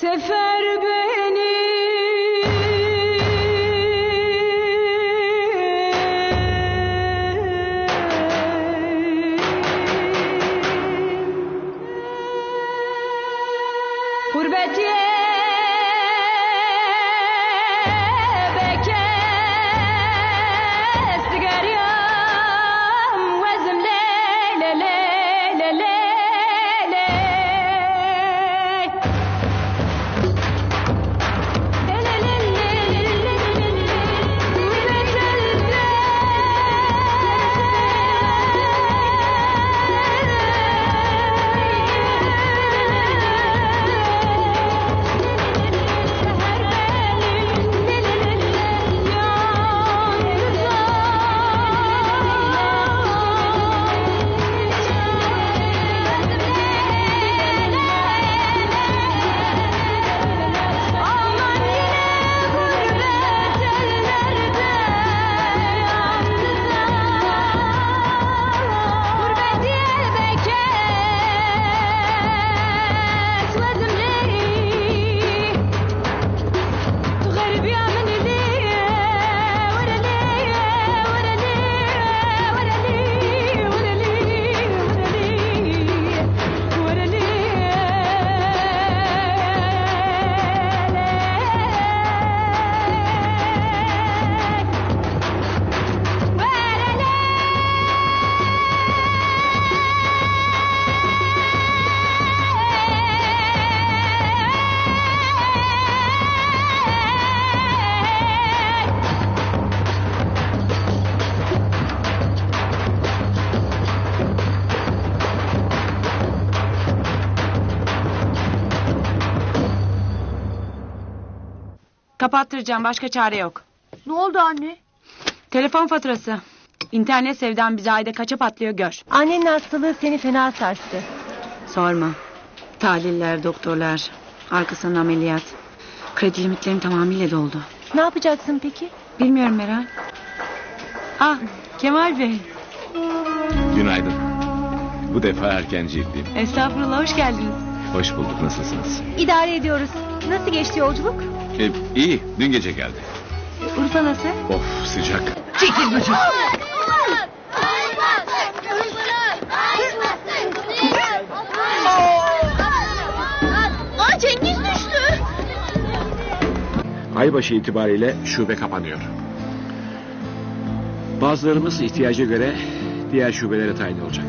Sefer beni Kapattıracağım başka çare yok. Ne oldu anne? Telefon faturası. İnternet sevdan bize ayda kaça patlıyor gör. Annenin hastalığı seni fena sarstı. Sorma. Tahliller, doktorlar, arkasından ameliyat. Kredi limitlerim tamamıyla doldu. Ne yapacaksın peki? Bilmiyorum Meral. Ah Kemal Bey. Günaydın. Bu defa erkenciydim. Estağfurullah hoş geldiniz. Hoş bulduk. Nasılsınız? İdare ediyoruz. Nasıl geçti yolculuk? E, iyi. Dün gece geldi. Urfa nasıl? Of sıcak. Aa Cengiz düştü. Aybaşı itibariyle şube kapanıyor. Bazılarımız ihtiyaca göre diğer şubelere tayin olacak.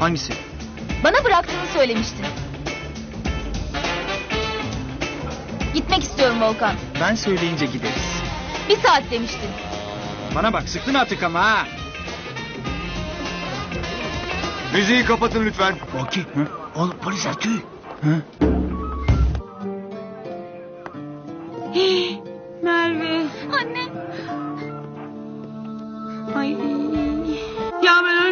Hangisi? Bana bıraktığını söylemiştin. Gitmek istiyorum Volkan. Ben söyleyince gideriz. Bir saat demiştin. Bana bak sıktın artık ama ha. Müziği kapatın lütfen. Okey. Oğlum polis atıyor. Hı? Merve. Anne. Ay.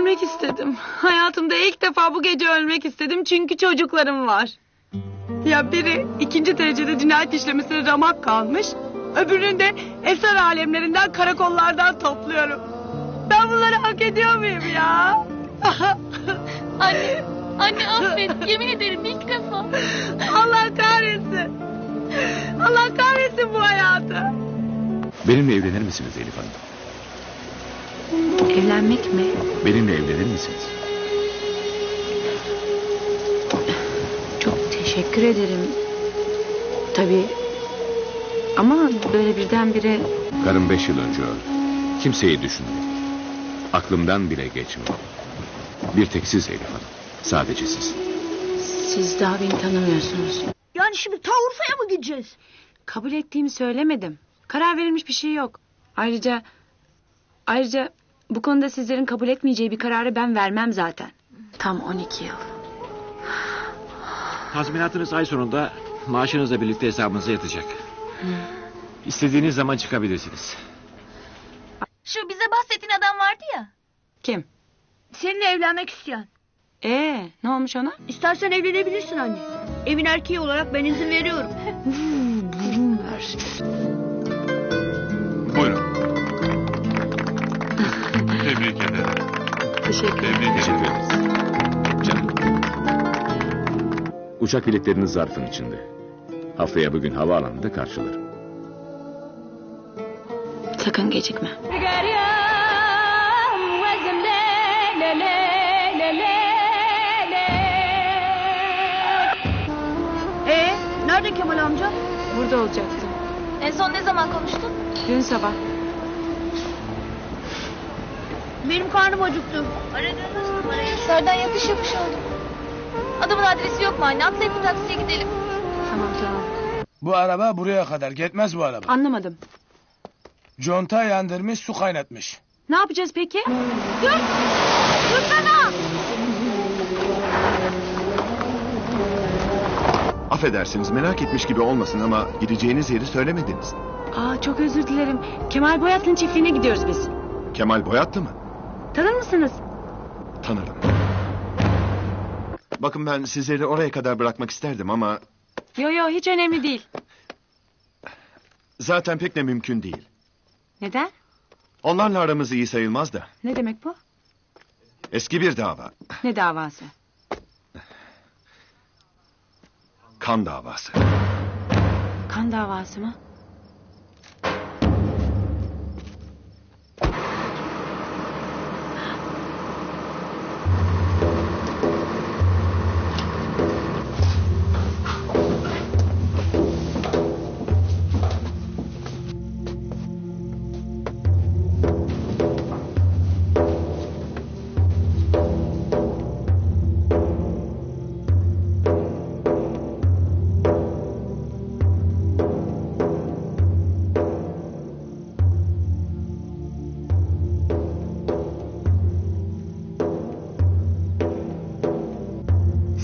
Ölmek istedim. Hayatımda ilk defa bu gece ölmek istedim çünkü çocuklarım var. Ya biri ikinci derecede cinayet işlemesine ramak kalmış. Öbürünü de eser alemlerinden karakollardan topluyorum. Ben bunları hak ediyor muyum ya? Anne. Anne affet. Yemin ederim ilk defa. Allah kahretsin. Allah kahretsin bu hayatı. Benimle evlenir misiniz Elif Hanım? Evlenmek mi? Benimle evlenir misiniz? Çok teşekkür ederim. Tabii. Ama böyle birdenbire Karım beş yıl önce öldü. Kimseyi düşünmedim. Aklımdan bile geçmedi. Bir tek siz Elif Hanım. Sadece siz. siz daha beni tanımıyorsunuz. Yani şimdi ta Urfa'ya mı gideceğiz? Kabul ettiğimi söylemedim. Karar verilmiş bir şey yok. Ayrıca ayrıca bu konuda sizlerin kabul etmeyeceği bir kararı ben vermem zaten. Tam 12 yıl. Tazminatınız ay sonunda maaşınızla birlikte hesabınıza yatacak. İstediğiniz zaman çıkabilirsiniz. Şu bize bahsettiğin adam vardı ya. Kim? Seninle evlenmek isteyen. Ee, ne olmuş ona? İstersen evlenebilirsin anne. Evin erkeği olarak ben izin veriyorum. Ver. Teşekkür Tebrik ederiz. Canım. Uçak biletleriniz zarfın içinde. Haftaya bugün havaalanında karşılarım. Sakın gecikme. Ee, nerede Kemal amca? Burada olacaktı. En son ne zaman konuştun? Dün sabah. Benim karnım acıktı. Serden yapış yapış oldum. Adamın adresi yok mu anne? Atlayıp bir taksiye gidelim. Tamam tamam. Bu araba buraya kadar gitmez bu araba. Anlamadım. Conta yandırmış su kaynatmış. Ne yapacağız peki? Dur! Dursana! Affedersiniz merak etmiş gibi olmasın ama gideceğiniz yeri söylemediniz. Aa çok özür dilerim. Kemal Boyatlı'nın çiftliğine gidiyoruz biz. Kemal Boyatlı mı? Tanır mısınız? Tanırım. Bakın ben sizleri oraya kadar bırakmak isterdim ama Yo yo hiç önemli değil. zaten pek de mümkün değil. Neden? Onlarla aramız iyi sayılmaz da. Ne demek bu? Eski bir dava. Ne davası? Kan davası. Kan davası mı?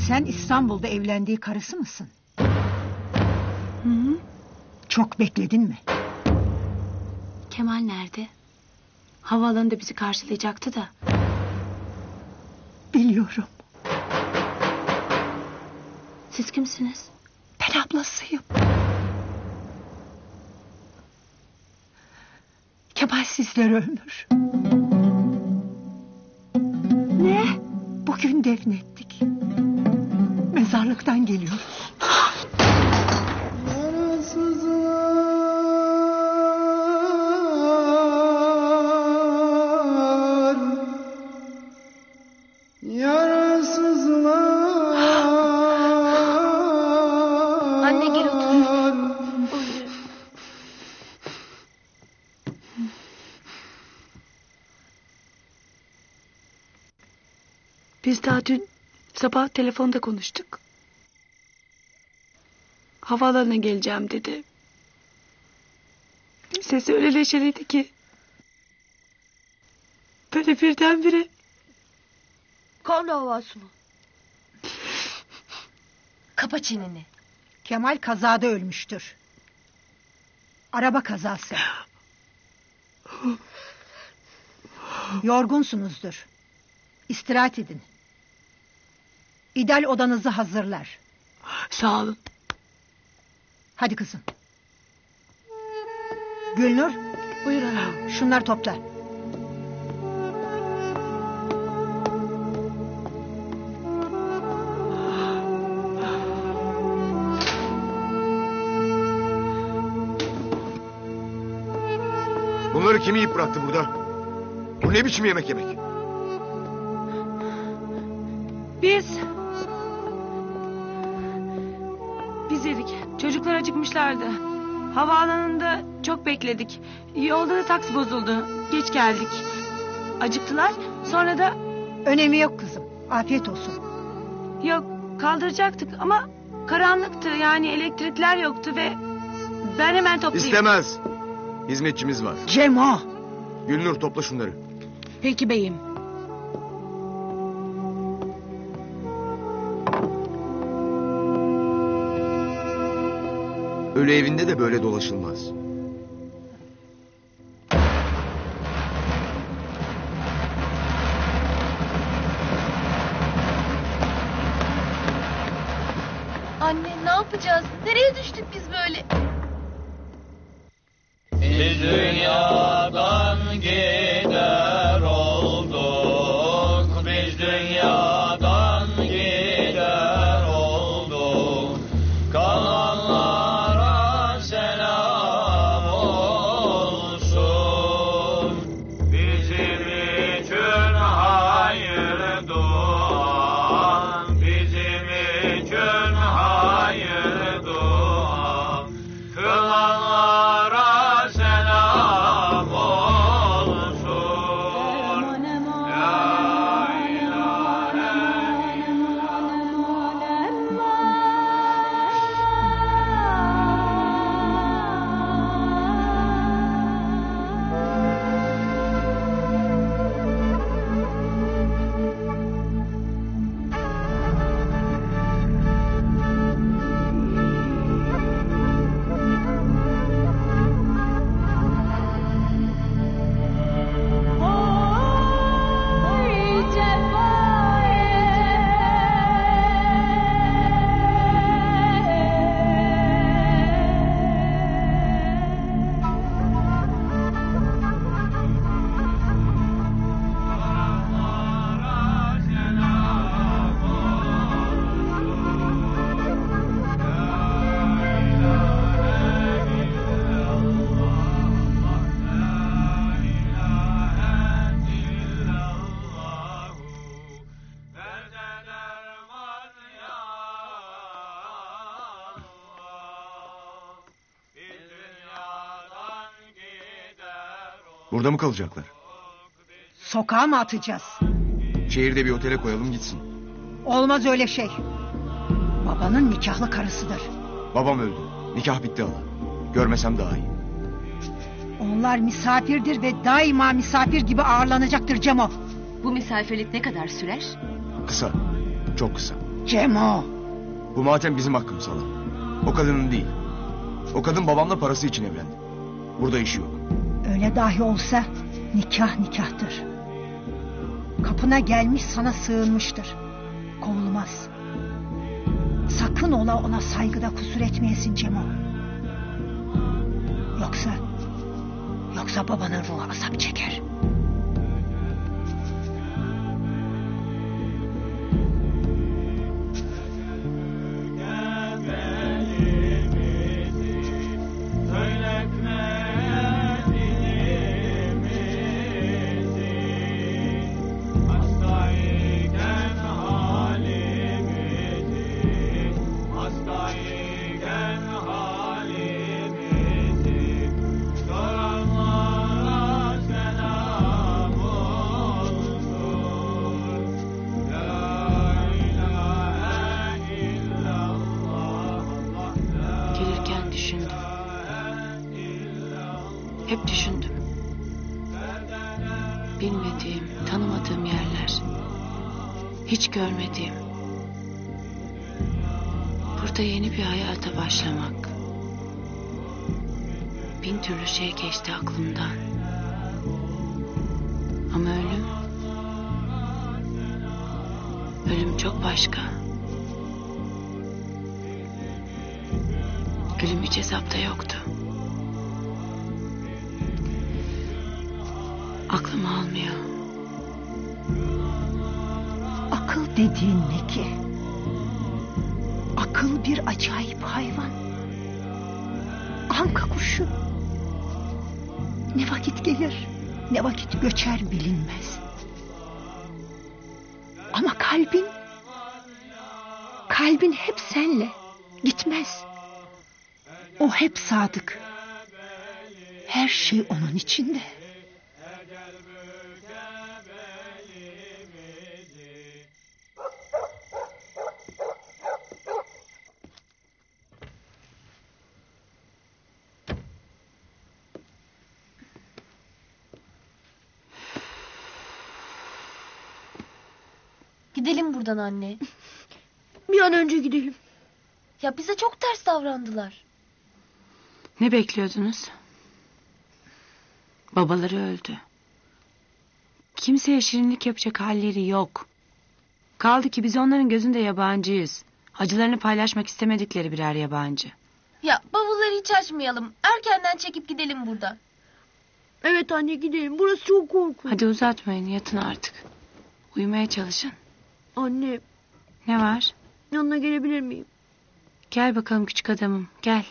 Sen İstanbul'da evlendiği karısı mısın? Çok bekledin mi? Kemal nerede? Havaalanında bizi karşılayacaktı da. Biliyorum. Siz kimsiniz? Ben ablasıyım. Kemal sizler ölmüş. Ne? Bugün defnettik. Mezarlıktan geliyoruz. Sabah telefonda konuştuk. Havaalanına geleceğim dedi. Sesi öyle neşeliydi ki. Böyle birdenbire Kan davası mı? Kapa çeneni. Kemal kazada ölmüştür. Araba kazası. Yorgunsunuzdur. İstirahat edin. İdal odanızı hazırlar. sağ olun. Hadi kızım. Gülnur, Buyur anne. şunları topla. Bunları kim yiyip bıraktı burada? Bu ne biçim yemek yemek? Biz... Çocuklar acıkmışlardı. Havaalanında çok bekledik. Yolda da taksi bozuldu. Geç geldik. Acıktılar. Sonra da Önemi yok kızım. Afiyet olsun. yok kaldıracaktık ama karanlıktı. Yani elektrikler yoktu ve ben hemen toplayayım. İstemez. Hizmetçimiz var. Cemo. Gülnur topla şunları. Peki beyim. Ölü evinde de böyle dolaşılmaz. Burada mı kalacaklar? Sokağa mı atacağız? Şehirde bir otele koyalım gitsin. Olmaz öyle şey. Babanın nikahlı karısıdır. Babam öldü. Nikah bitti hala. Görmesem daha iyi. Onlar misafirdir ve daima misafir gibi ağırlanacaktır Cemo. Bu misafirlik ne kadar sürer? Kısa. Çok kısa. Cemo. Bu matem bizim hakkımız hala. O kadının değil. O kadın babamla parası için evlendi. Burada işi yok. Öyle dahi olsa nikah nikahtır. Kapına gelmiş sana sığınmıştır. Kovulmaz. Sakın ola ona saygıda kusur etmeyesin Cemo. Yoksa... Yoksa babanın ruhu azap çeker. Başka. Ölüm hiç hesapta yoktu. Aklım almıyor. Akıl dediğin ne ki? Akıl bir acayip hayvan. Anka kuşu. Ne vakit gelir, ne vakit göçer bilinmez. Ama kalbin, kalbin hep senle, gitmez. O hep sadık. Her şey onun içinde. Gidelim buradan anne. Bir an önce gidelim. Ya bize çok ters davrandılar. Ne bekliyordunuz? Babaları öldü. Kimseye şirinlik yapacak halleri yok. Kaldı ki biz onların gözünde yabancıyız. Acılarını paylaşmak istemedikleri birer yabancı. Ya bavulları hiç açmayalım. Erkenden çekip gidelim buradan. Evet anne gidelim. Burası çok korkunç. Hadi uzatmayın yatın artık. Uyumaya çalışın. Anne Ne var? Yanına gelebilir miyim? Gel bakalım küçük adamım gel.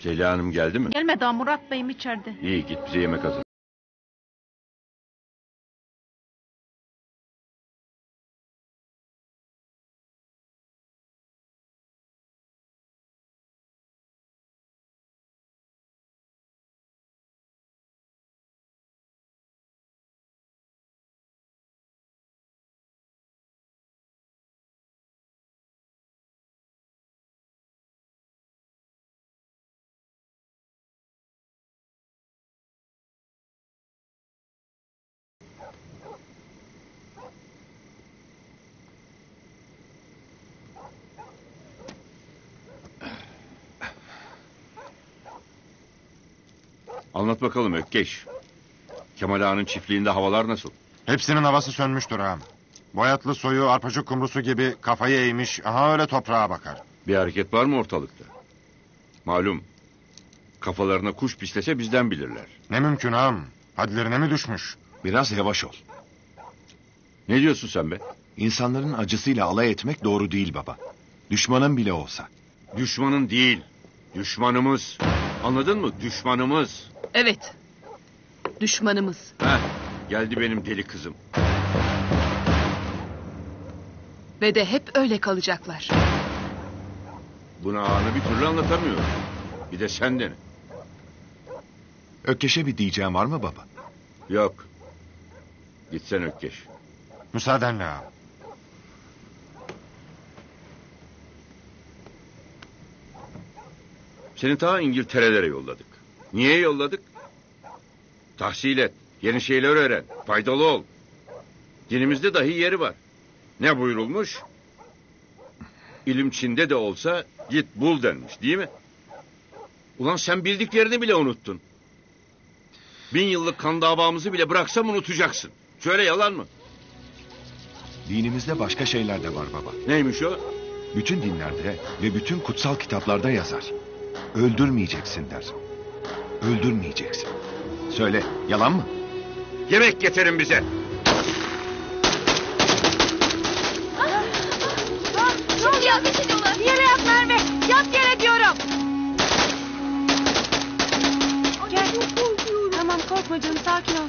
Zeliha Hanım geldi mi? Gelme daha Murat Bey'im içeride. İyi git bize yemek hazır. Anlat bakalım Ökkeş. Kemal Ağa'nın çiftliğinde havalar nasıl? Hepsinin havası sönmüştür ağam. Boyatlı soyu arpacık kumrusu gibi kafayı eğmiş aha öyle toprağa bakar. Bir hareket var mı ortalıkta? Malum. Kafalarına kuş pislese bizden bilirler. Ne mümkün ağam. Hadlerine mi düşmüş? Biraz yavaş ol. Ne diyorsun sen be? İnsanların acısıyla alay etmek doğru değil baba. Düşmanın bile olsa. Düşmanın değil. Düşmanımız. Anladın mı? Düşmanımız. Evet. Düşmanımız. Heh, geldi benim deli kızım. Ve de hep öyle kalacaklar. Buna anı bir türlü anlatamıyorum. Bir de sen dene. Ökkeş'e bir diyeceğim var mı baba? Yok. Gitsen Ökkeş. Müsaadenle ağam. Seni ta İngiltere'lere yolladık. Niye yolladık? Tahsil et, yeni şeyler öğren, faydalı ol. Dinimizde dahi yeri var. Ne buyurulmuş? İlim Çin'de de olsa git bul denmiş değil mi? Ulan sen bildiklerini bile unuttun. Bin yıllık kan davamızı bile bıraksam unutacaksın. Söyle yalan mı? Dinimizde başka şeyler de var baba. Neymiş o? Bütün dinlerde ve bütün kutsal kitaplarda yazar. Öldürmeyeceksin der. Öldürmeyeceksin. Söyle, yalan mı? Yemek getirin bize. Şimdi yanlış ediyorlar. Yere yat Merve. Yat yere diyorum. Gel. Tamam korkma canım sakin ol.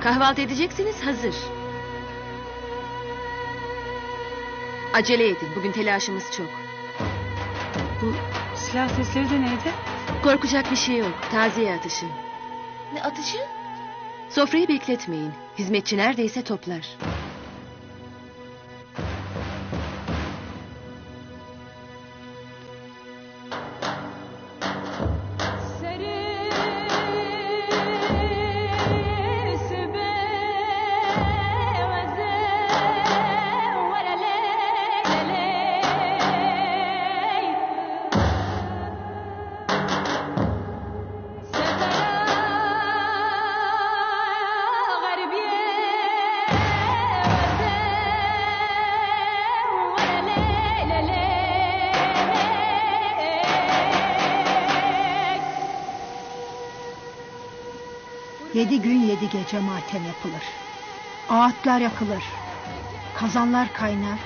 Kahvaltı edeceksiniz hazır. Acele edin bugün telaşımız çok. Bu silah sesleri de neydi? Korkacak bir şey yok. Taziye atışı. Ne atışı? Sofrayı bekletmeyin. Hizmetçi neredeyse toplar. Yedi gece matem yapılır. Ağıtlar yakılır. Kazanlar kaynar.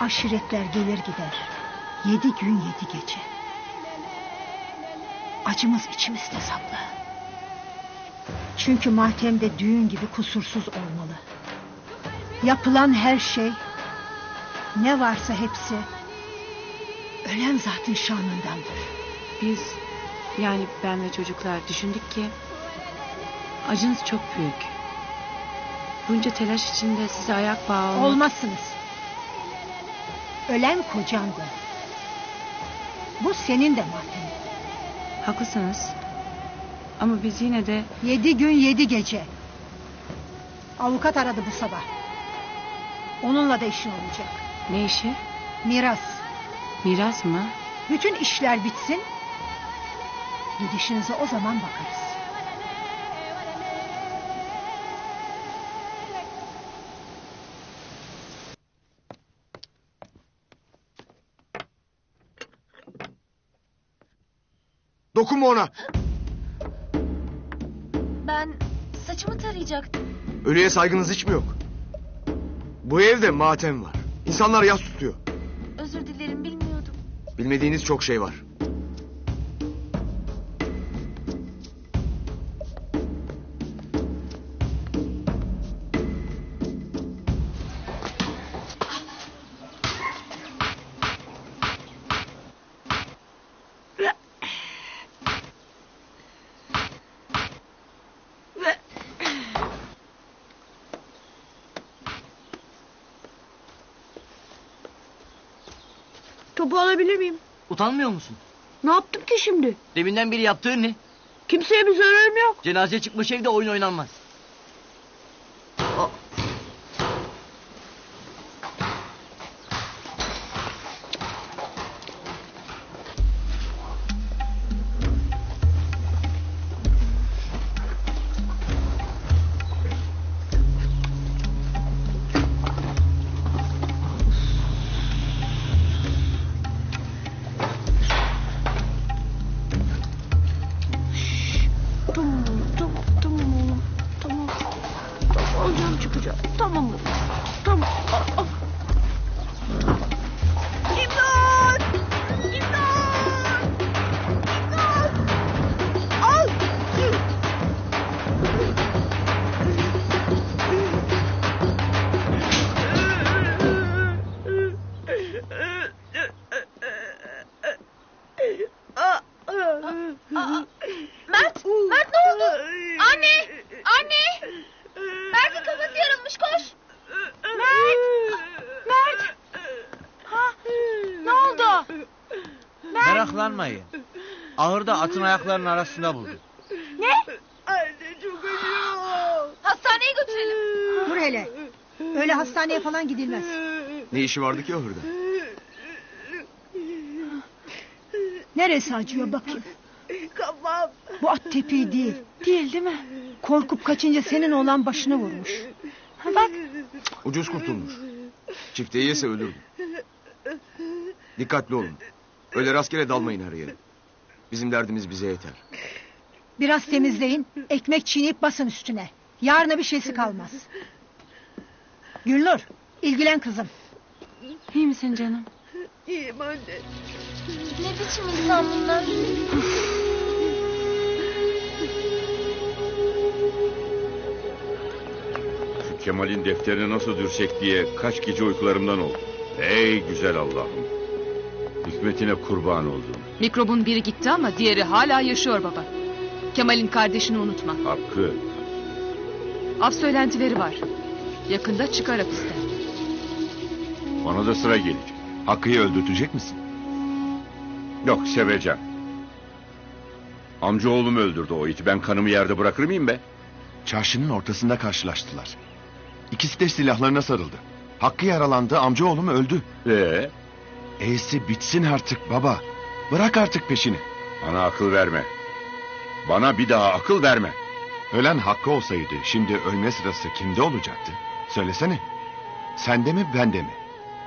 Aşiretler gelir gider. Yedi gün yedi gece. Acımız içimizde saklı. Çünkü matemde düğün gibi kusursuz olmalı. Yapılan her şey, ne varsa hepsi, ölen zatın şanındandır. Biz yani ben ve çocuklar düşündük ki acınız çok büyük. Bunca telaş içinde size ayak bağı olmak... Olmazsınız. Ölen kocandı. Bu senin de matemin. Haklısınız. Ama biz yine de Yedi gün yedi gece. Avukat aradı bu sabah. Onunla da işin olacak. ne işi? Miras. Miras mı? Bütün işler bitsin. Gidişinize o zaman bakarız. Dokunma ona. Ben saçımı tarayacaktım. Ölüye saygınız hiç mi yok? Bu evde matem var. İnsanlar yas tutuyor. Özür dilerim bilmiyordum. Bilmediğiniz çok şey var. Topu alabilir miyim? Utanmıyor musun? Ne yaptım ki şimdi? Deminden beri yaptığın ne? Kimseye bir zararım yok. Cenaze çıkmış evde oyun oynanmaz. Ahırda atın ayaklarının arasında bulduk. Ne? Anne çok acıyor. Hastaneye götürelim. Dur hele. Öyle hastaneye falan gidilmez. Ne işi vardı ki ahırda? Neresi acıyor bakayım. Kafam. Bu at tepiği değil. Değil değil mi? Korkup kaçınca senin oğlan başına vurmuş. Ha, bak Ucuz kurtulmuş. Çifte yese ölürdü. Dikkatli olun. Öyle rastgele dalmayın her yere. Bizim derdimiz bize yeter. Biraz temizleyin. Ekmek çiğneyip basın üstüne. Yarına bir şeysi kalmaz. Gülnur ilgilen kızım. iyi misin canım? İyiyim anne. Ne biçim insan bunlar? Şu Kemal'in defterini nasıl dürsek diye kaç gece uykularımdan oldu. Ey güzel Allah'ım. Hikmetine kurban oldum. Mikrobun biri gitti ama diğeri hala yaşıyor baba. Kemal'in kardeşini unutma. Hakkı. Af söylentileri var. Yakında çıkar hapisten. Bana da sıra gelecek. Hakkı'yı öldürtecek misin? Yok seveceğim. Amcaoğlum öldürdü o iti. Ben kanımı yerde bırakır mıyım be? Çarşının ortasında karşılaştılar. İkisi de silahlarına sarıldı. Hakkı yaralandı, amcaoğlum öldü. Ee, E'si bitsin artık baba. Bırak artık peşini. bana akıl verme. Bana bir daha akıl verme. Ölen Hakkı olsaydı şimdi ölme sırası kimde olacaktı? Söylesene. Sende mi bende mi?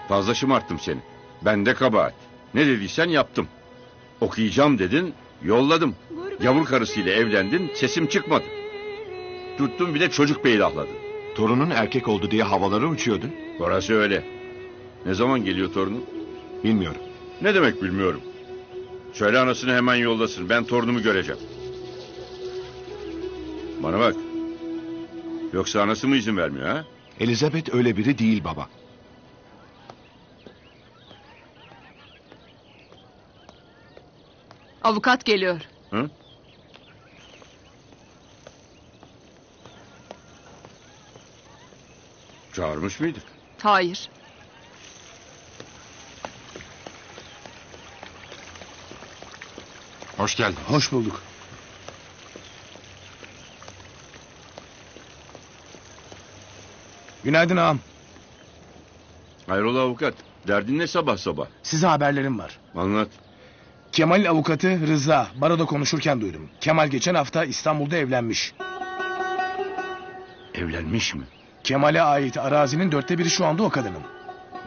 Fazla şımarttım seni. Ben de kabahat. Ne dediysen yaptım. Okuyacağım dedin, yolladım. Yavur karısıyla evlendin, sesim çıkmadı. Tuttun bir de çocuk peydahladın. Torunun erkek oldu diye havalara uçuyordun. Orası öyle. Ne zaman geliyor torunun? Bilmiyorum. Ne demek bilmiyorum. Söyle anasını hemen yollasın. Ben torunumu göreceğim. Bana bak. Yoksa anası mı izin vermiyor ha? Elizabeth öyle biri değil baba. Avukat geliyor. Hı? Çağırmış mıydık? Hayır. Hoş geldin. Hoş bulduk. Günaydın ağam. Hayrola avukat. Derdin ne sabah sabah? Size haberlerim var. Anlat. Kemal'in avukatı Rıza baroda konuşurken duydum. Kemal geçen hafta İstanbul'da evlenmiş. Evlenmiş mi? Kemal'e ait arazinin dörtte biri şu anda o kadının.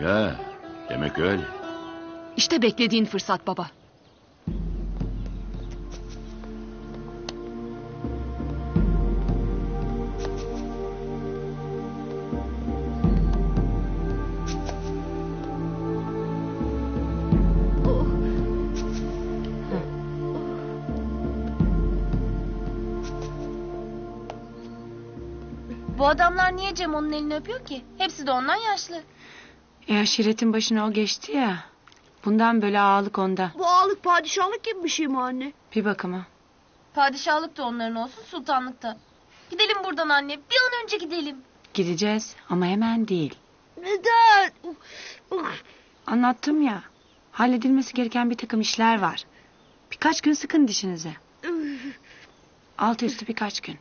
Ya demek öyle. İşte beklediğin fırsat baba. Niye Cem onun elini öpüyor ki? Hepsi de ondan yaşlı. E aşiretin başına o geçti ya. Bundan böyle ağalık onda. Bu ağalık padişahlık gibi bir şey mi anne? Bir bakıma. Padişahlık da onların olsun sultanlık da. Gidelim buradan anne. Bir an önce gidelim. Gideceğiz ama hemen değil. Neden? Anlattım ya. Halledilmesi gereken bir takım işler var. Birkaç gün sıkın dişinize. Altı üstü birkaç gün.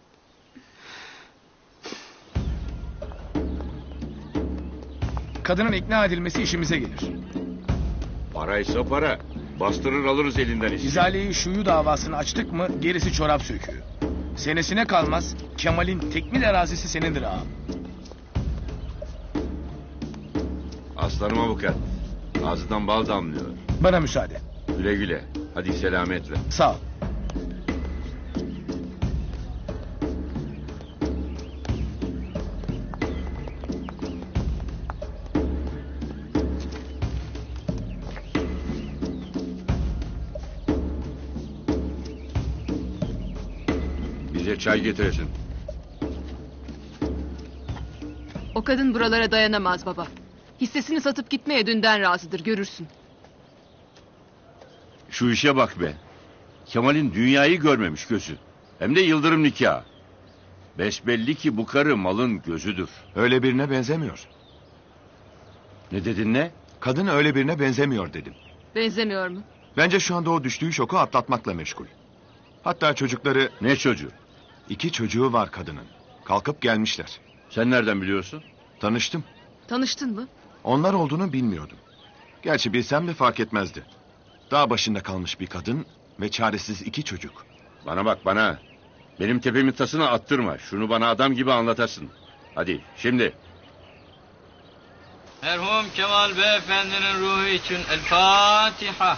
Kadının ikna edilmesi işimize gelir. Paraysa para. Bastırır alırız elinden işte. İzaleyi şuyu davasını açtık mı gerisi çorap söküğü. Senesine kalmaz Kemal'in tekmil arazisi senindir ağam. Aslanım avukat. Ağzından bal damlıyor. Bana müsaade. Güle güle. Hadi selametle. Sağ ol. Çay getiresin. O kadın buralara dayanamaz baba. Hissesini satıp gitmeye dünden razıdır görürsün. Şu işe bak be. Kemal'in dünyayı görmemiş gözü. Hem de yıldırım nikah. Besbelli ki bu karı malın gözüdür. Öyle birine benzemiyor. Ne dedin ne? Kadın öyle birine benzemiyor dedim. Benzemiyor mu? Bence şu anda o düştüğü şoku atlatmakla meşgul. Hatta çocukları... Ne çocuğu? İki çocuğu var kadının. Kalkıp gelmişler. Sen nereden biliyorsun? Tanıştım. Tanıştın mı? Onlar olduğunu bilmiyordum. Gerçi bilsem de fark etmezdi. Dağ başında kalmış bir kadın ve çaresiz iki çocuk. Bana bak bana. Benim tepemin tasını attırma. Şunu bana adam gibi anlatasın. Hadi şimdi. Merhum Kemal Beyefendinin ruhu için El Fatiha.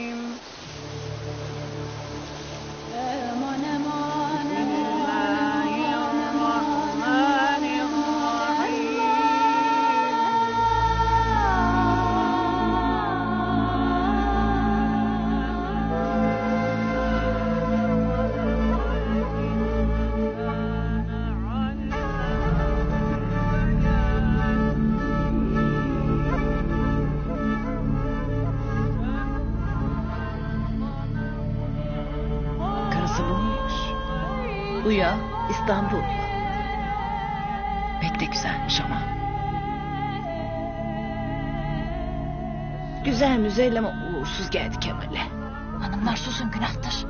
İstanbul. Pek de güzelmiş ama. Güzel müzel ama uğursuz geldi Kemal'e. Hanımlar susun günahtır.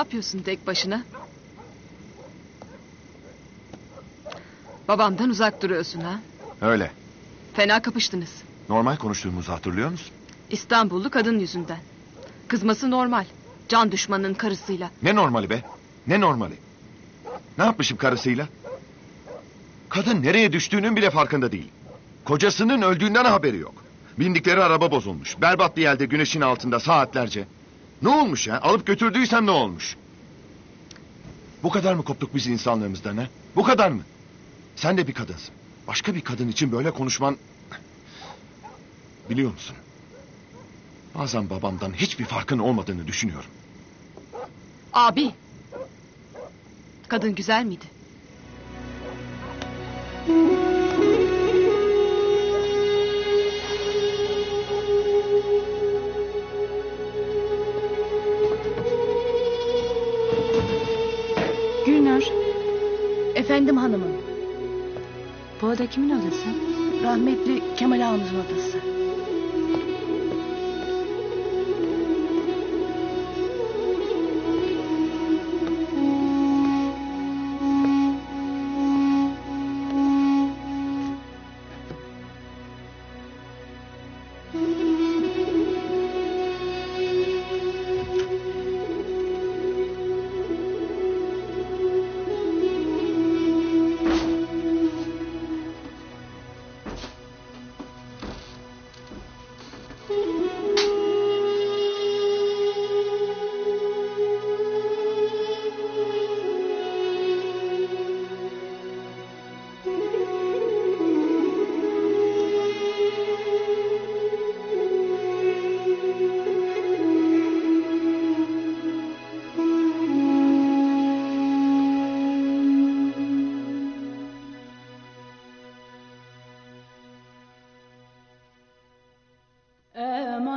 Yapıyorsun tek başına? Babamdan uzak duruyorsun ha? Öyle. Fena kapıştınız. Normal konuştuğumuzu hatırlıyor musun? İstanbullu kadın yüzünden. Kızması normal. Can düşmanının karısıyla. Ne normali be? Ne normali? Ne yapmışım karısıyla? Kadın nereye düştüğünün bile farkında değil. Kocasının öldüğünden haberi yok. Bindikleri araba bozulmuş. Berbat bir yerde güneşin altında saatlerce. Ne olmuş ya? Alıp götürdüysem ne olmuş? Bu kadar mı koptuk biz insanlığımızdan ha? Bu kadar mı? Sen de bir kadınsın. Başka bir kadın için böyle konuşman... Biliyor musun? Bazen babamdan hiçbir farkın olmadığını düşünüyorum. Abi. Kadın güzel miydi? Oda kimin odası? Rahmetli Kemal ağamızın odası.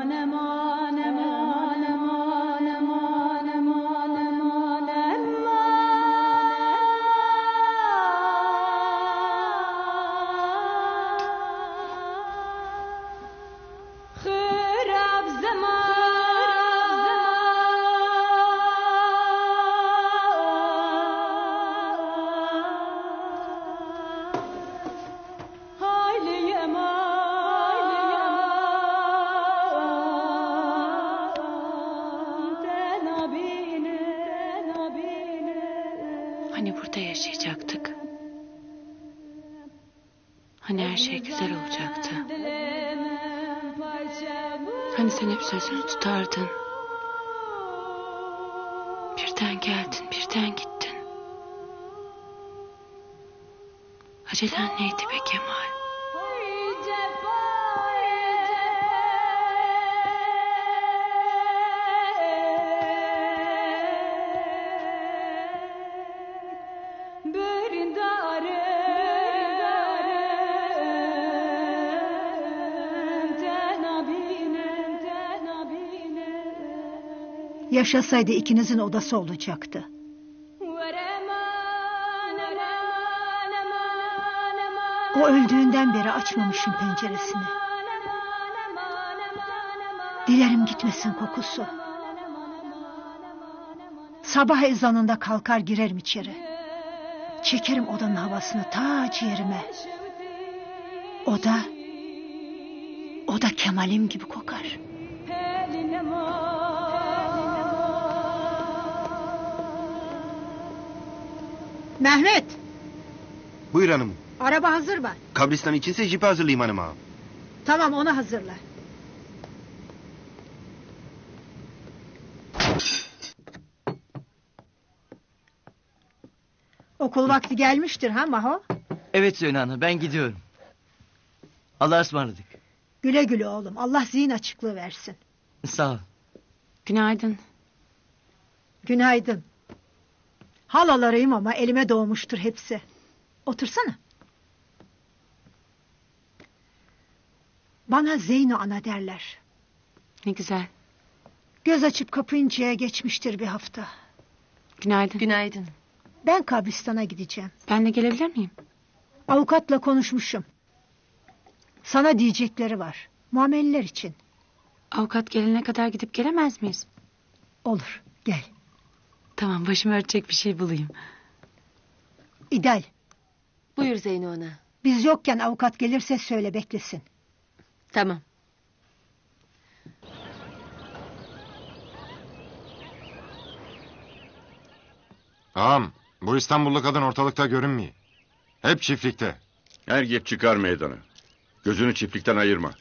नमः Yaşasaydı ikinizin odası olacaktı. O öldüğünden beri açmamışım penceresini. Dilerim gitmesin kokusu. Sabah ezanında kalkar girerim içeri. Çekerim odanın havasını ta ciğerime. O da, o da Kemal'im gibi kokar. Mehmet, Buyur hanım. araba hazır mı? Kabristan içinse jipi hazırlayayım hanım ağam. Tamam onu hazırla. Okul vakti gelmiştir ha Maho? Evet Zeyno Ana ben gidiyorum. Allah'a ısmarladık. Güle güle oğlum. Allah zihin açıklığı versin. Sağ ol. Günaydın. Günaydın. Halalarıyım ama elime doğmuştur hepsi. Otursana. Bana Zeyno ana derler. Ne güzel. Göz açıp kapayıncaya geçmiştir bir hafta. Günaydın. Günaydın. Ben kabristana gideceğim. Ben de gelebilir miyim? Avukatla konuşmuşum. Sana diyecekleri var. Muameleler için. Avukat gelene kadar gidip gelemez miyiz? Olur. Gel. Tamam başımı örtecek bir şey bulayım. İdal. Buyur Zeyno Ana. Biz yokken avukat gelirse söyle beklesin. Tamam. Ağam bu İstanbullu kadın ortalıkta görünmüyor. Hep çiftlikte. Her git çıkar meydana. Gözünü çiftlikten ayırma.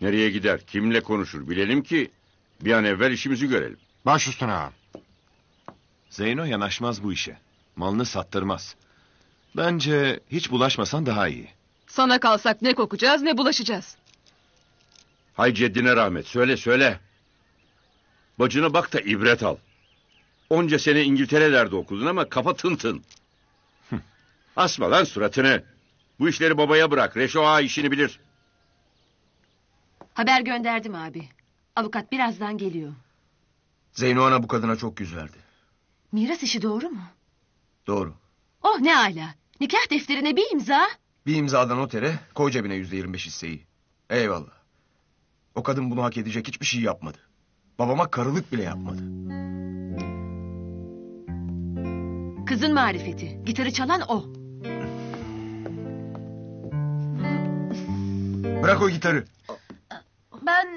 Nereye gider, kimle konuşur bilelim ki bir an evvel işimizi görelim. Baş üstüne ağam. Zeyno yanaşmaz bu işe. Malını sattırmaz. Bence hiç bulaşmasan daha iyi. Sana kalsak ne kokacağız ne bulaşacağız. Hay ceddine rahmet söyle söyle. Bacına bak da ibret al. Onca sene İngiltere'lerde okudun ama kafa tın tın. Asma lan suratını. Bu işleri babaya bırak. Reşo ağa işini bilir. Haber gönderdim abi. Avukat birazdan geliyor. Zeyno ana bu kadına çok yüz verdi. Miras işi doğru mu? Doğru. Oh ne ala. Nikah defterine bir imza. Bir imzadan notere koy cebine yüzde yirmi beş hisseyi. Eyvallah. O kadın bunu hak edecek hiçbir şey yapmadı. Babama karılık bile yapmadı. Kızın marifeti. Gitarı çalan o. Bırak o gitarı. Ben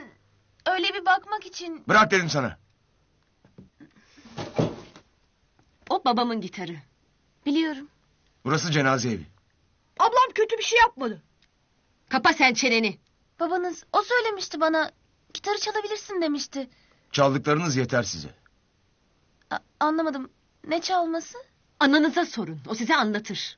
öyle bir bakmak için... Bırak dedim sana. O babamın gitarı. Biliyorum. Burası cenaze evi. Ablam kötü bir şey yapmadı. Kapa sen çeneni. Babanız o söylemişti bana. Gitarı çalabilirsin demişti. Çaldıklarınız yeter size. A- anlamadım. Ne çalması? Ananıza sorun. O size anlatır.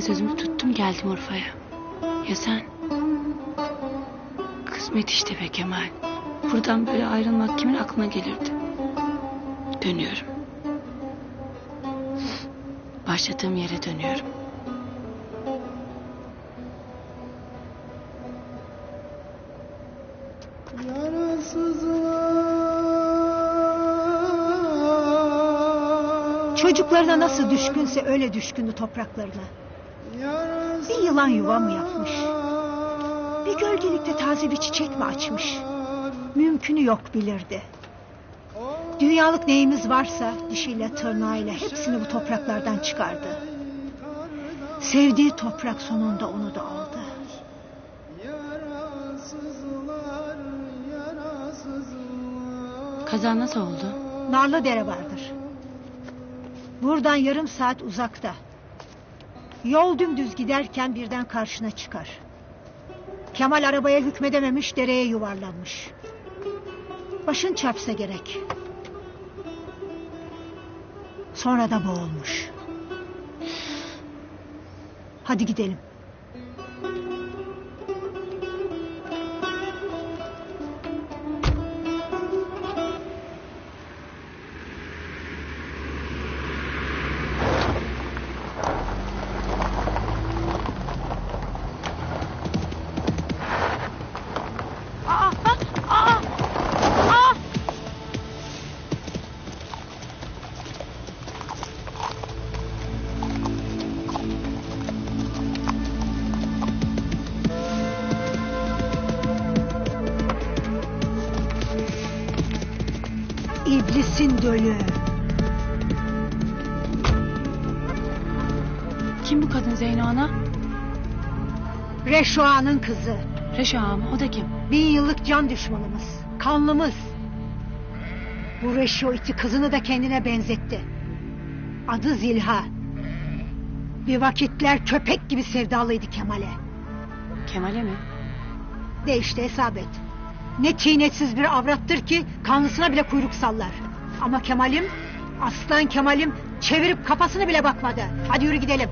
Ben sözümü tuttum geldim Urfa'ya. Ya sen? Kısmet işte be Kemal. Buradan böyle ayrılmak kimin aklına gelirdi? Dönüyorum. Başladığım yere dönüyorum. Çocuklarına nasıl düşkünse öyle düşkündü topraklarına. Yılan yuva mı yapmış? Bir gölgelikte taze bir çiçek mi açmış? Mümkünü yok bilirdi. Dünyalık neyimiz varsa dişiyle tırnağıyla hepsini bu topraklardan çıkardı. Sevdiği toprak sonunda onu da aldı. Kaza nasıl oldu? Narlı dere vardır. Buradan yarım saat uzakta. Yol dümdüz giderken birden karşına çıkar. Kemal arabaya hükmedememiş dereye yuvarlanmış. Başın çarpsa gerek. Sonra da boğulmuş. Hadi gidelim. Reşoa'nın kızı. Reşa mı? O da kim? Bin yıllık can düşmanımız. Kanlımız. Bu Reşo iti kızını da kendine benzetti. Adı Zilha. Bir vakitler köpek gibi sevdalıydı Kemal'e. Kemal'e mi? De işte hesap et. Ne tinetsiz bir avrattır ki kanlısına bile kuyruk sallar. Ama Kemal'im, aslan Kemal'im çevirip kafasına bile bakmadı. Hadi yürü gidelim.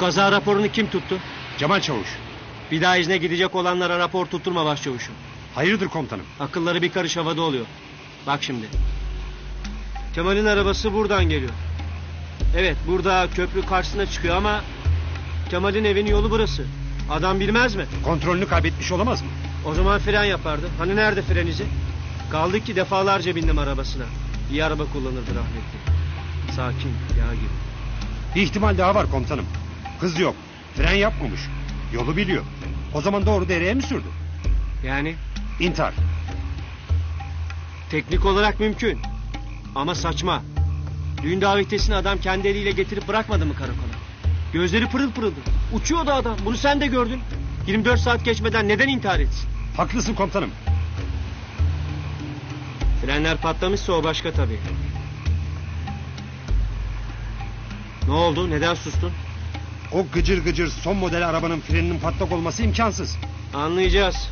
Kaza raporunu kim tuttu? Cemal Çavuş. Bir daha izne gidecek olanlara rapor tutturma başçavuşum. Hayırdır komutanım? Akılları bir karış havada oluyor. Bak şimdi. Kemal'in arabası buradan geliyor. Evet burada köprü karşısına çıkıyor ama... Kemal'in evinin yolu burası. Adam bilmez mi? Kontrolünü kaybetmiş olamaz mı? O zaman fren yapardı. Hani nerede fren izi? Kaldı ki defalarca bindim arabasına. İyi araba kullanırdı rahmetli. Sakin, yağ gibi. Bir ihtimal daha var komutanım. Hız yok. Fren yapmamış. Yolu biliyor. O zaman doğru dereye mi sürdü? Yani? İntihar. Teknik olarak mümkün. Ama saçma. Düğün davetiyesini adam kendi eliyle getirip bırakmadı mı karakola? Gözleri pırıl pırıldı. Uçuyordu adam. Bunu sen de gördün. 24 saat geçmeden neden intihar etsin? Haklısın komutanım. Frenler patlamışsa o başka tabii. Ne oldu? Neden sustun? O gıcır gıcır son model arabanın freninin patlak olması imkansız. Anlayacağız.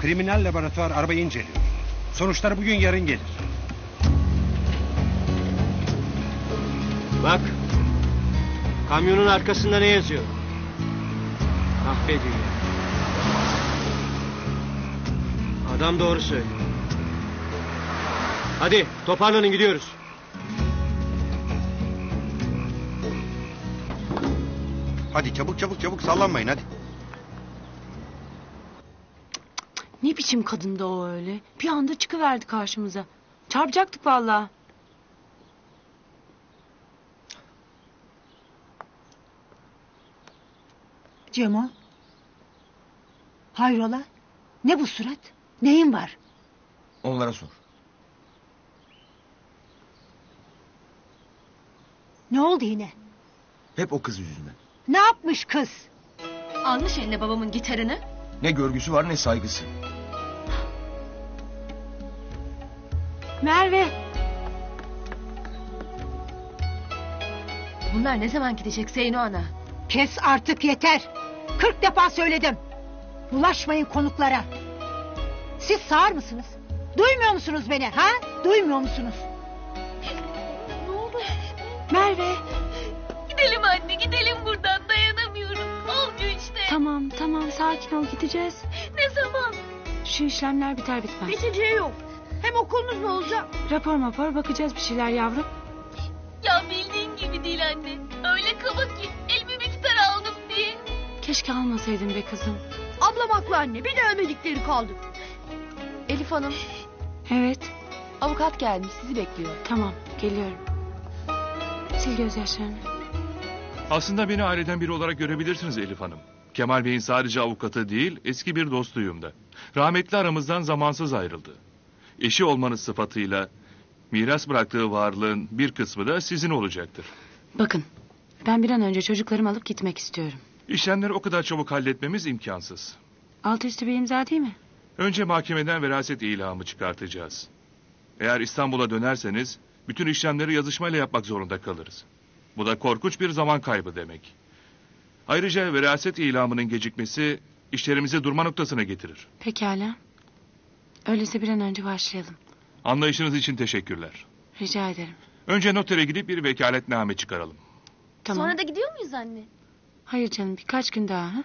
Kriminal laboratuvar arabayı inceliyor. Sonuçları bugün yarın gelir. Bak. Kamyonun arkasında ne yazıyor? Dünya. Adam doğru söylüyor. Hadi toparlanın gidiyoruz. Hadi çabuk çabuk çabuk sallanmayın hadi. Ne biçim kadındı o öyle? Bir anda çıkıverdi karşımıza. Çarpacaktık vallahi. Cemo. Hayrola? Ne bu surat? Neyin var? Onlara sor. Ne oldu yine? Hep o kız yüzünden. Ne yapmış kız? Almış eline babamın gitarını. Ne görgüsü var ne saygısı. Merve. Bunlar ne zaman gidecek Zeyno ana? Kes artık yeter. Kırk defa söyledim. Bulaşmayın konuklara. Siz sağır mısınız? Duymuyor musunuz beni ha? Duymuyor musunuz? Ne oldu? Merve. Gidelim anne gidelim Tamam tamam sakin ol gideceğiz. Ne zaman? Şu işlemler biter bitmez. Biteceği yok. Hem okulunuz ne olacak? Rapor mapor bakacağız bir şeyler yavrum. Ya bildiğin gibi değil anne. Öyle kaba ki Keşke almasaydın be kızım. Ablam haklı anne. Bir de ölmedikleri kaldı. Elif Hanım. Evet. Avukat gelmiş. Sizi bekliyor. Tamam geliyorum. Sil gözyaşlarını. Aslında beni aileden biri olarak görebilirsiniz Elif Hanım. Kemal Bey'in sadece avukatı değil, eski bir dostuyum da. Rahmetli aramızdan zamansız ayrıldı. Eşi olmanız sıfatıyla miras bıraktığı varlığın bir kısmı da sizin olacaktır. Bakın ben bir an önce çocuklarımı alıp gitmek istiyorum. İşlemleri o kadar çabuk halletmemiz imkansız. Altı üstü bir imza değil mi? Önce mahkemeden veraset ilamı çıkartacağız. Eğer İstanbul'a dönerseniz bütün işlemleri yazışmayla yapmak zorunda kalırız. Bu da korkunç bir zaman kaybı demek. Ayrıca veraset ilamının gecikmesi işlerimizi durma noktasına getirir. Pekala. Öyleyse bir an önce başlayalım. Anlayışınız için teşekkürler. Rica ederim. Önce notere gidip bir vekaletname çıkaralım. Tamam. Sonra da gidiyor muyuz anne? Hayır canım birkaç gün daha. Ha?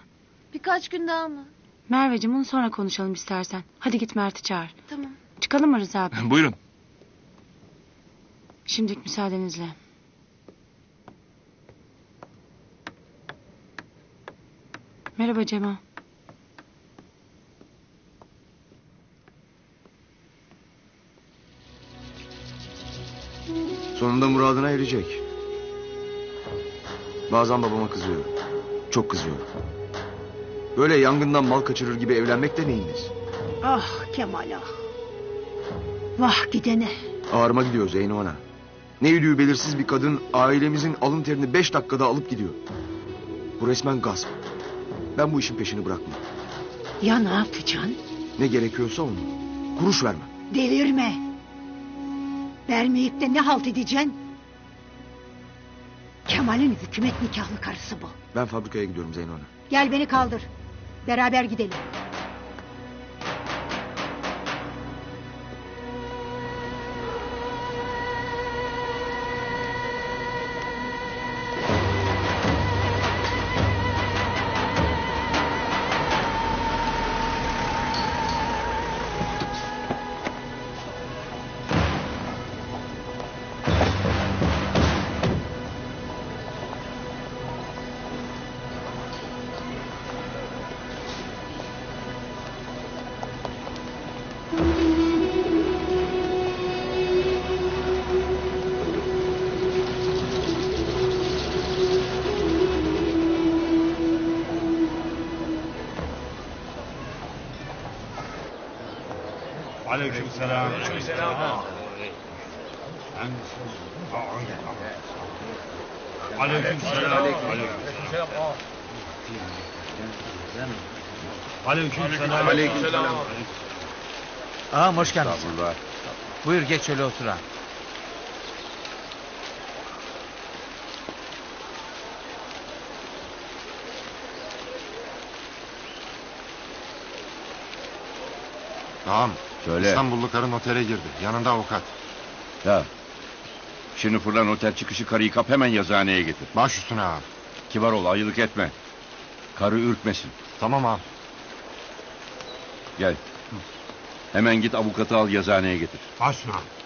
Birkaç gün daha mı? Merveciğim bunu sonra konuşalım istersen. Hadi git Mert'i çağır. Tamam. Çıkalım mı Rıza Bey? Buyurun. Şimdilik müsaadenizle. Merhaba Cemal. Sonunda muradına erecek. Bazen babama kızıyorum. Çok kızıyorum. Böyle yangından mal kaçırır gibi evlenmek de neyin nesi? Ah Kemal ah. Vah gidene. Ağrıma gidiyor Zeyno ana. Ne yürüyü belirsiz bir kadın ailemizin alın terini beş dakikada alıp gidiyor. Bu resmen gasp. Ben bu işin peşini bırakmam. Ya ne yapacaksın? Ne gerekiyorsa onu. Kuruş vermem. Delirme. Vermeyip de ne halt edeceksin? Kemal'in hükümet nikahlı karısı bu. Ben fabrikaya gidiyorum Zeyno ana. Gel beni kaldır. Beraber gidelim. Aleyküm selam. Aleyküm selam. Aleyküm selam. Aleyküm selam. Ağam hoş geldin. Buyur geç şöyle otur ağam. Tamam. Söyle. İstanbullu karı notere girdi. Yanında avukat. Ya. Şimdi fırlan otel çıkışı karıyı kap hemen yazıhaneye getir. Baş üstüne ağam. Kibar ol ayılık etme. Karı ürkmesin. Tamam ağam. Gel. Hemen git avukatı al yazıhaneye getir. Baş üstüne ağam.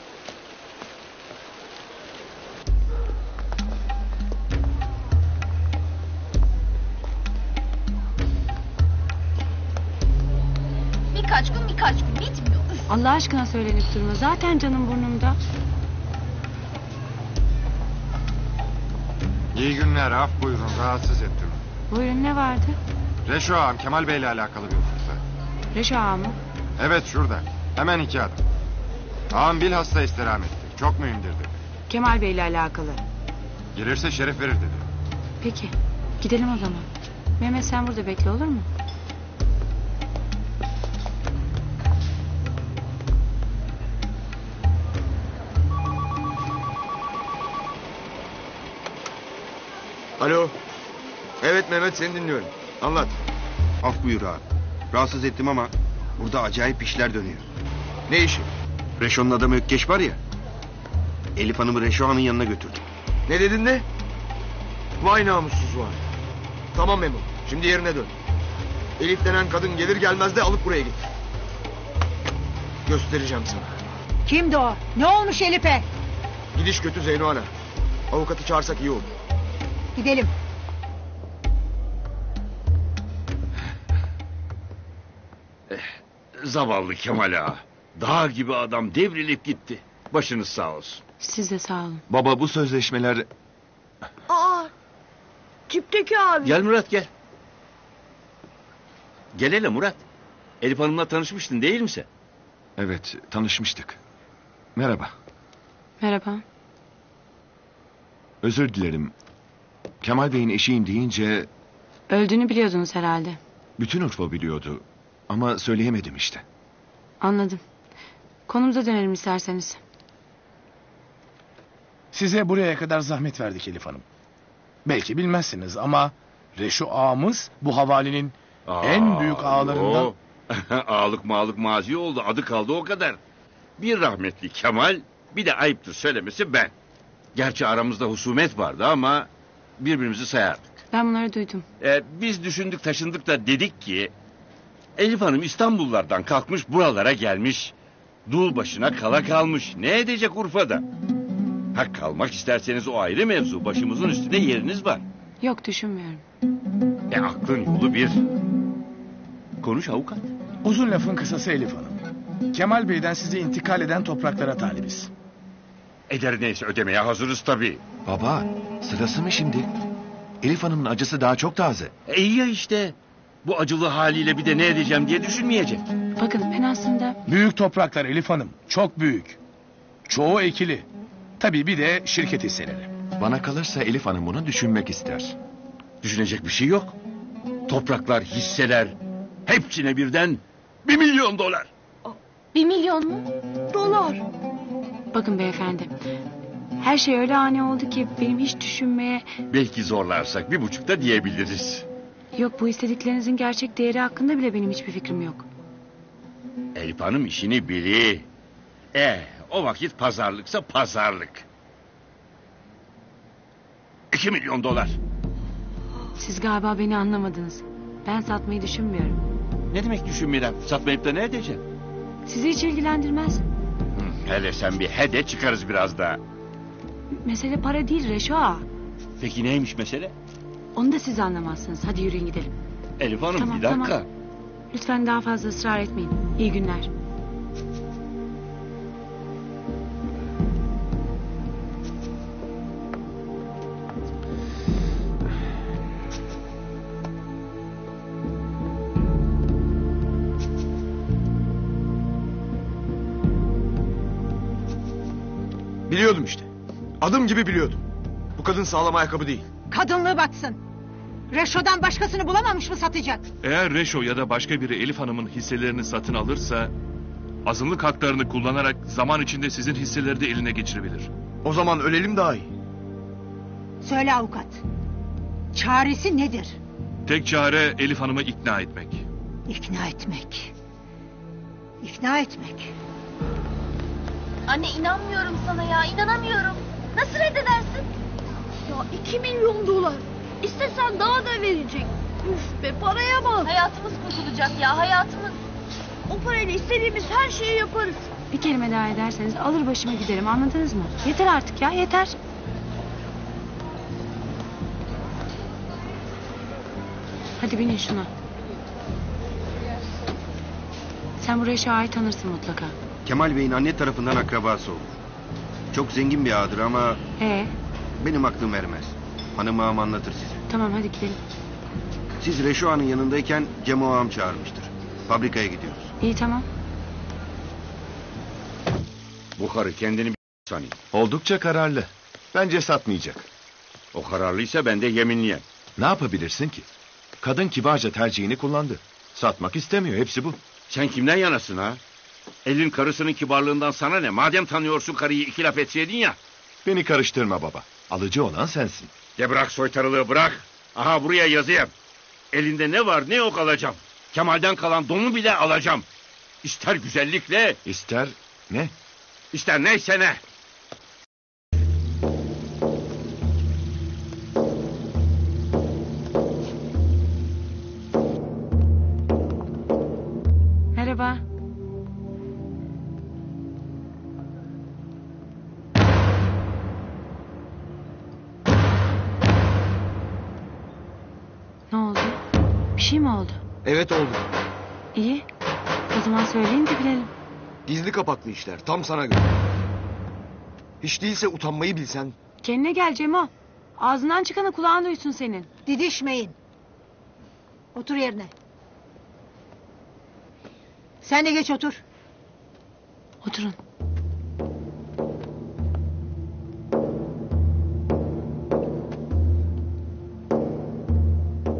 Allah aşkına söylenip durma. Zaten canım burnumda. İyi günler af buyurun rahatsız ettim. Buyurun ne vardı? Reşo ağam Kemal Bey'le alakalı bir hususta. Reşo ağa mı? Evet şurada. Hemen iki adım. Ağam bilhassa istirham etti. Çok mühimdir dedi. Kemal Bey ile alakalı. Gelirse şeref verir dedi. Peki gidelim o zaman. Mehmet sen burada bekle olur mu? Alo. Evet Mehmet seni dinliyorum. Anlat. Af buyur abi. Rahatsız ettim ama burada acayip işler dönüyor. Ne işi? Reşo'nun adamı Ökkeş var ya. Elif Hanım'ı Reşo Han'ın yanına götürdü. Ne dedin ne? Vay namussuz var. Tamam Memo. Şimdi yerine dön. Elif denen kadın gelir gelmez de alıp buraya git. Göstereceğim sana. Kimdi o? Ne olmuş Elif'e? Gidiş kötü Zeyno Ana. Avukatı çağırsak iyi olur. Gidelim. Zavallı Kemal ağa. Dağ gibi adam devrilip gitti. Başınız sağ olsun. Siz de sağ olun. Baba bu sözleşmeler Aa, cipteki abi. Gel Murat gel. Gel hele Murat. Elif Hanım'la tanışmıştın değil mi sen? evet tanışmıştık. Merhaba. Merhaba. Özür dilerim. Kemal Bey'in eşiyim deyince Öldüğünü biliyordunuz herhalde. bütün Urfa biliyordu. Ama söyleyemedim işte. Anladım. Konumuza dönelim isterseniz. Size buraya kadar zahmet verdik Elif Hanım. Belki bilmezsiniz ama Reşo ağamız bu havalenin en büyük ağalarından. o. Ağalık mağalık mazi oldu. Adı kaldı o kadar. Bir rahmetli Kemal, bir de ayıptır söylemesi ben. Gerçi aramızda husumet vardı ama birbirimizi sayardık. Ben bunları duydum. Ee, biz düşündük taşındık da dedik ki... Elif Hanım İstanbullardan kalkmış buralara gelmiş. Dul başına kala kalmış. Ne edecek Urfa'da? Ha kalmak isterseniz o ayrı mevzu. Başımızın üstünde yeriniz var. Yok düşünmüyorum. E aklın yolu bir. Konuş avukat. Uzun lafın kısası Elif Hanım. Kemal Bey'den size intikal eden topraklara talibiz. Eder neyse ödemeye hazırız tabii. Baba sırası mı şimdi? Elif Hanım'ın acısı daha çok taze. E iyi ya işte. Bu acılı haliyle bir de ne edeceğim diye düşünmeyecek. Bakın ben aslında Büyük topraklar Elif Hanım. Çok büyük. Çoğu ekili. Tabii bir de şirket hisseleri. Bana kalırsa Elif Hanım bunu düşünmek ister. Düşünecek bir şey yok. Topraklar, hisseler hepsine birden bir milyon dolar. bir milyon mu? Dolar. Bakın beyefendi. Her şey öyle ani oldu ki benim hiç düşünmeye... Belki zorlarsak bir buçukta diyebiliriz. Yok bu istediklerinizin gerçek değeri hakkında bile benim hiçbir fikrim yok. Elif Hanım işini bili. E o vakit pazarlıksa pazarlık. İki milyon dolar. Siz galiba beni anlamadınız. Ben satmayı düşünmüyorum. Ne demek düşünmeden satmayıp da ne edeceğim? Sizi hiç ilgilendirmez. Hele sen bir hede çıkarız biraz daha. Mesele para değil Reşo ağa. Peki neymiş mesele? Onu da siz anlamazsınız. Hadi yürüyün gidelim. Elif Hanım Tamam, bir dakika. tamam. Lütfen daha fazla ısrar etmeyin. İyi günler. Biliyordum işte. Adım gibi biliyordum. Bu kadın sağlam ayakkabı değil. Kadınlığı batsın. Reşo'dan başkasını bulamamış mı satacak? Eğer Reşo ya da başka biri Elif Hanım'ın hisselerini satın alırsa... ...azınlık haklarını kullanarak zaman içinde sizin hisseleri de eline geçirebilir. O zaman ölelim daha iyi. Söyle avukat. Çaresi nedir? Tek çare Elif Hanım'ı ikna etmek. İkna etmek. İkna etmek. Anne inanmıyorum sana ya inanamıyorum. Nasıl reddedersin? Ya iki milyon dolar. İstesen daha da verecek. Üf be paraya bak. Hayatımız kurtulacak ya hayatımız. O parayla istediğimiz her şeyi yaparız. Bir kelime daha ederseniz alır başıma giderim anladınız mı? Yeter artık ya yeter. Hadi binin şuna. Sen bu Reşo ağayı tanırsın mutlaka. Kemal Bey'in anne tarafından akrabası olur. Çok zengin bir ağadır ama Ee, benim aklım ermez. Hanım ağam anlatır size. tamam hadi gidelim. Siz Reşo Ağa'nın yanındayken Cemo ağam çağırmıştır. Fabrikaya gidiyoruz. İyi tamam. Bu karı kendini bir sanayım. Oldukça kararlı. Bence satmayacak. O kararlıysa ben de yeminliyim. Ne yapabilirsin ki? Kadın kibarca tercihini kullandı. Satmak istemiyor hepsi bu. Sen kimden yanasın ha? Elin karısının kibarlığından sana ne? Madem tanıyorsun karıyı iki laf etseydin ya. Beni karıştırma baba. Alıcı olan sensin. De bırak soytarılığı bırak. Aha buraya yazayım. Elinde ne var ne yok alacağım. Kemal'den kalan donu bile alacağım. İster güzellikle. İster ne? İster neyse ne. Şey mi oldu? Evet oldu. İyi. O zaman söyleyin de bilelim. Gizli kapaklı işler tam sana göre. Hiç değilse utanmayı bilsen. Kendine gel Cemo. Ağzından çıkanı kulağın duysun senin. Didişmeyin. Otur yerine. Sen de geç otur. Oturun.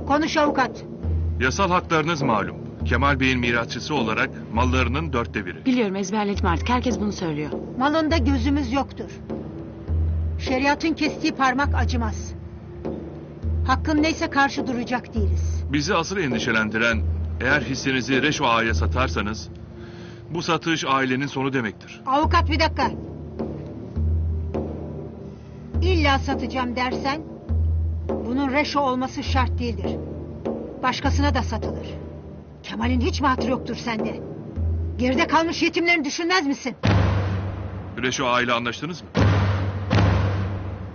Konuş avukat. Yasal haklarınız malum. Kemal Bey'in mirasçısı olarak mallarının dörtte biri. Biliyorum ezberledim artık. Herkes bunu söylüyor. Malında gözümüz yoktur. Şeriatın kestiği parmak acımaz. Hakkın neyse karşı duracak değiliz. Bizi asıl endişelendiren eğer hissenizi Reşo Ağa'ya satarsanız bu satış ailenin sonu demektir. Avukat bir dakika. İlla satacağım dersen bunun reşo olması şart değildir. Başkasına da satılır. Kemal'in hiç mi hatırı yoktur sende? Geride kalmış yetimlerini düşünmez misin? Reşo Ağa ile anlaştınız mı?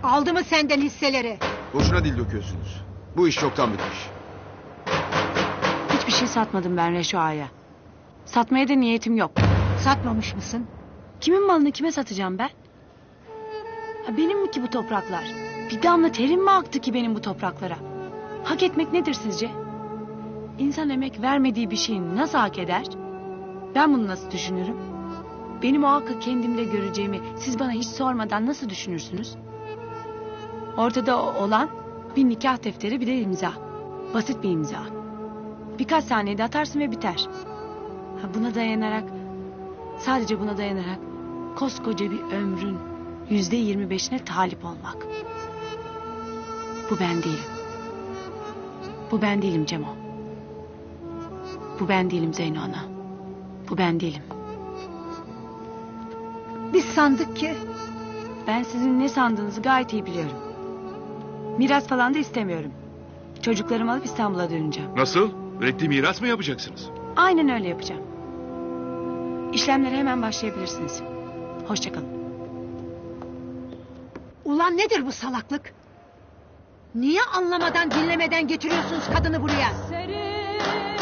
Aldı mı senden hisseleri? Boşuna dil döküyorsunuz. Bu iş çoktan bitmiş. Hiçbir şey satmadım ben Reşo Ağa'ya. Satmaya da niyetim yok. Satmamış mısın? Kimin malını kime satacağım ben? Ha, benim mi ki bu topraklar? Bir damla terim mi aktı ki benim bu topraklara? Hak etmek nedir sizce? İnsan emek vermediği bir şeyi nasıl hak eder? Ben bunu nasıl düşünürüm? Benim o hakkı kendimde göreceğimi siz bana hiç sormadan nasıl düşünürsünüz? Ortada olan bir nikah defteri bir de imza. Basit bir imza. Birkaç saniyede atarsın ve biter. Buna dayanarak, sadece buna dayanarak koskoca bir ömrün yüzde yirmi beşine talip olmak. Bu ben değilim. Bu ben değilim Cemo. Bu ben değilim Zeyno Ana. Bu ben değilim. Biz sandık ki. Ben sizin ne sandığınızı gayet iyi biliyorum. Miras falan da istemiyorum. Çocuklarımı alıp İstanbul'a döneceğim. Nasıl? Reddi miras mı yapacaksınız? Aynen öyle yapacağım. İşlemlere hemen başlayabilirsiniz. Hoşçakalın. Ulan nedir bu salaklık? Niye anlamadan dinlemeden getiriyorsunuz kadını buraya? Serin.